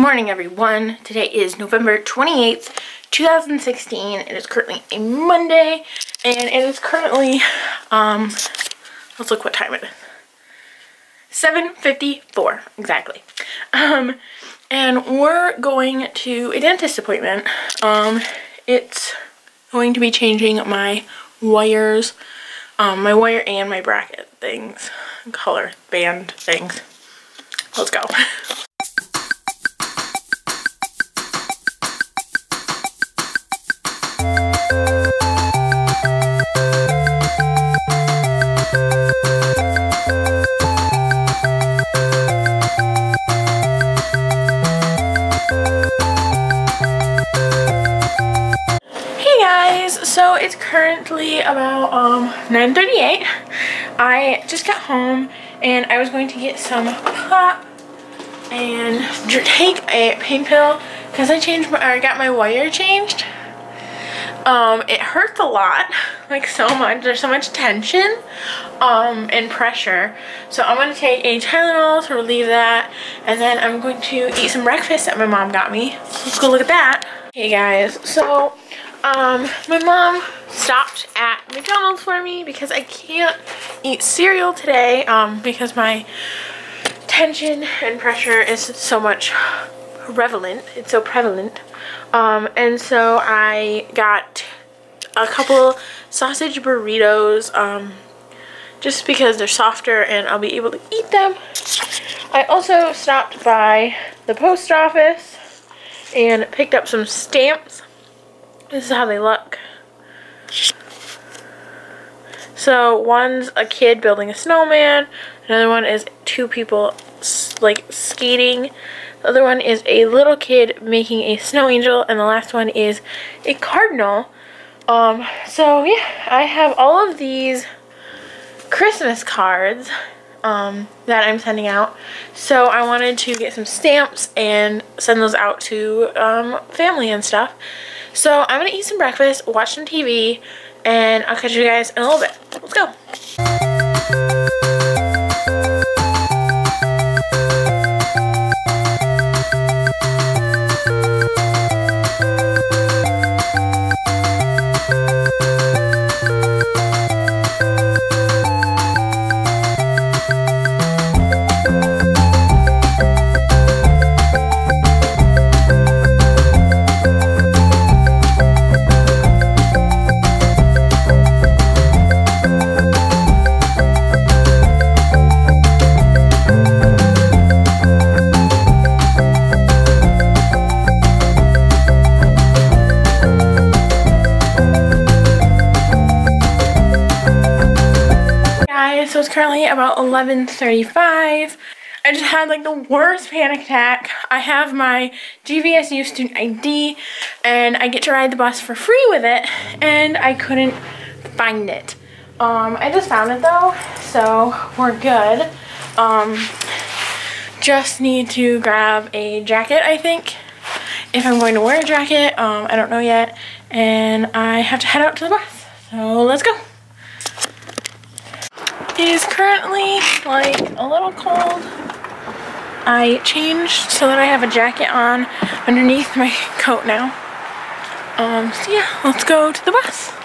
morning everyone. Today is November 28th, 2016. It is currently a Monday and it is currently, um, let's look what time it is. 7.54, exactly. Um, and we're going to a dentist appointment. Um, it's going to be changing my wires, um, my wire and my bracket things, color band things. Let's go. so it's currently about um 9:38. I just got home and I was going to get some pop and take a pain pill because I changed my, I got my wire changed. Um, it hurts a lot, like so much. There's so much tension um, and pressure. So I'm going to take a Tylenol to relieve that. And then I'm going to eat some breakfast that my mom got me. Let's go look at that. Hey guys, so um, my mom stopped at McDonald's for me because I can't eat cereal today um, because my tension and pressure is so much prevalent. It's so prevalent. Um, and so I got a couple sausage burritos um, just because they're softer and I'll be able to eat them. I also stopped by the post office and picked up some stamps this is how they look. So one's a kid building a snowman. Another one is two people like skating. The other one is a little kid making a snow angel. And the last one is a cardinal. Um, so yeah, I have all of these Christmas cards um, that I'm sending out. So I wanted to get some stamps and send those out to um, family and stuff. So I'm going to eat some breakfast, watch some TV, and I'll catch you guys in a little bit. Let's go. So it's currently about 11.35. I just had like the worst panic attack. I have my GVSU student ID and I get to ride the bus for free with it and I couldn't find it. Um, I just found it though, so we're good. Um, just need to grab a jacket, I think, if I'm going to wear a jacket. Um, I don't know yet. And I have to head out to the bus. So let's go. It is currently like a little cold. I changed so that I have a jacket on underneath my coat now. Um, so yeah, let's go to the bus.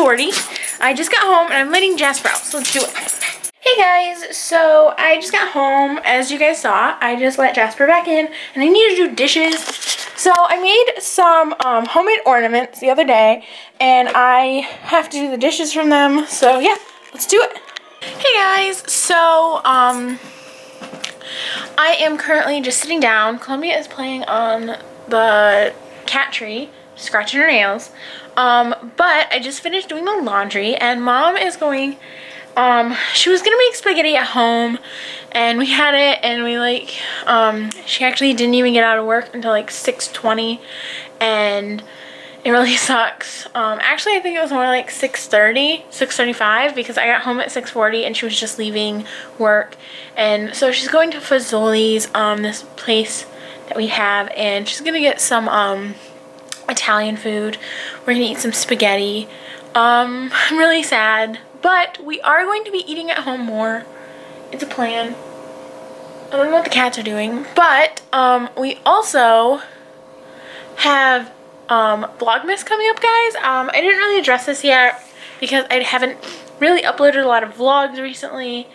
6.40. I just got home and I'm letting Jasper out, so let's do it. Hey guys, so I just got home. As you guys saw, I just let Jasper back in and I need to do dishes. So I made some um, homemade ornaments the other day and I have to do the dishes from them. So yeah, let's do it. Hey guys, so um, I am currently just sitting down. Columbia is playing on the cat tree, scratching her nails. Um, but I just finished doing the laundry and mom is going, um, she was gonna make spaghetti at home and we had it and we like, um, she actually didn't even get out of work until like 6.20 and it really sucks. Um, actually, I think it was more like 6.30, 6.35 because I got home at 6.40 and she was just leaving work. And so she's going to Fazoli's, um, this place that we have and she's gonna get some um, Italian food. We're gonna eat some spaghetti. Um, I'm really sad, but we are going to be eating at home more. It's a plan. I don't know what the cats are doing, but um, we also have um, Vlogmas coming up, guys. Um, I didn't really address this yet because I haven't really uploaded a lot of vlogs recently.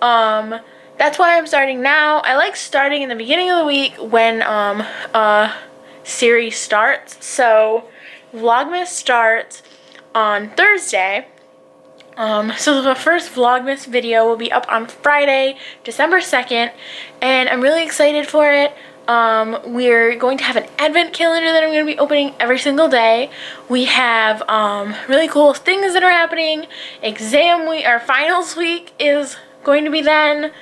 Um, that's why I'm starting now. I like starting in the beginning of the week when um, a series starts. So Vlogmas starts on Thursday. Um, so the first Vlogmas video will be up on Friday, December 2nd, and I'm really excited for it. Um, we're going to have an advent calendar that I'm going to be opening every single day. We have um, really cool things that are happening. Exam week, our finals week is going to be then.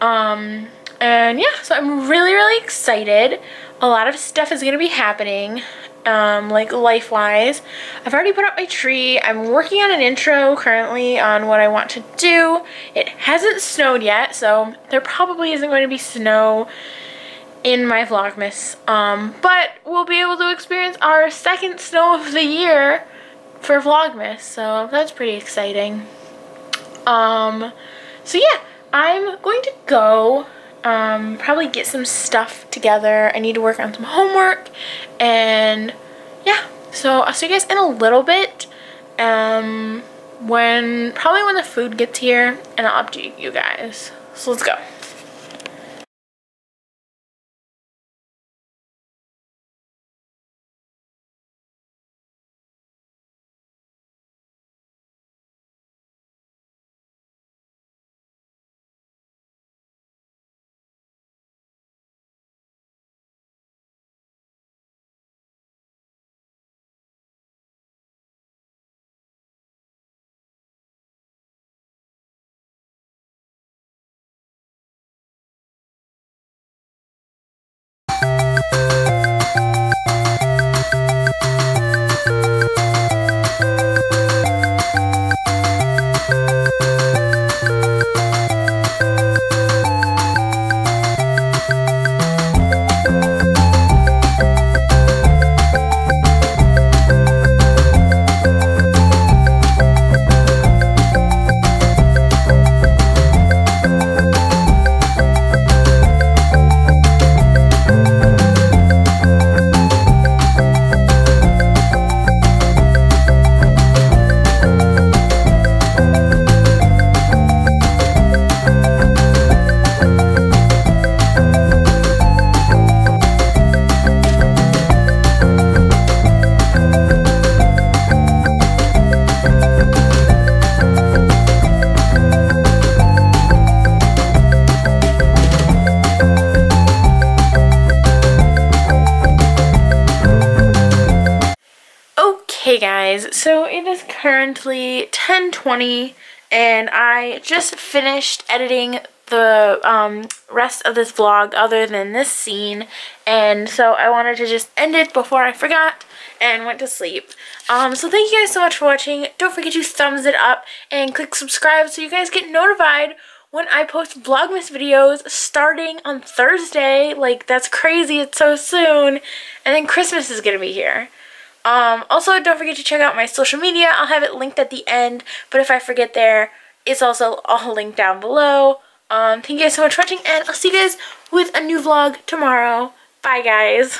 Um, and yeah, so I'm really, really excited. A lot of stuff is going to be happening, um, like life-wise. I've already put up my tree. I'm working on an intro currently on what I want to do. It hasn't snowed yet, so there probably isn't going to be snow in my Vlogmas. Um, but we'll be able to experience our second snow of the year for Vlogmas, so that's pretty exciting. Um, so yeah, I'm going to go um, probably get some stuff together. I need to work on some homework and yeah, so I'll see you guys in a little bit. Um, when probably when the food gets here and I'll update you guys. So let's go. Guys, so it is currently 10.20 and I just finished editing the um, rest of this vlog other than this scene and so I wanted to just end it before I forgot and went to sleep. Um, so thank you guys so much for watching. Don't forget to thumbs it up and click subscribe so you guys get notified when I post Vlogmas videos starting on Thursday. Like, that's crazy. It's so soon. And then Christmas is going to be here. Um, also, don't forget to check out my social media. I'll have it linked at the end, but if I forget there, it's also all linked down below. Um, thank you guys so much for watching, and I'll see you guys with a new vlog tomorrow. Bye, guys.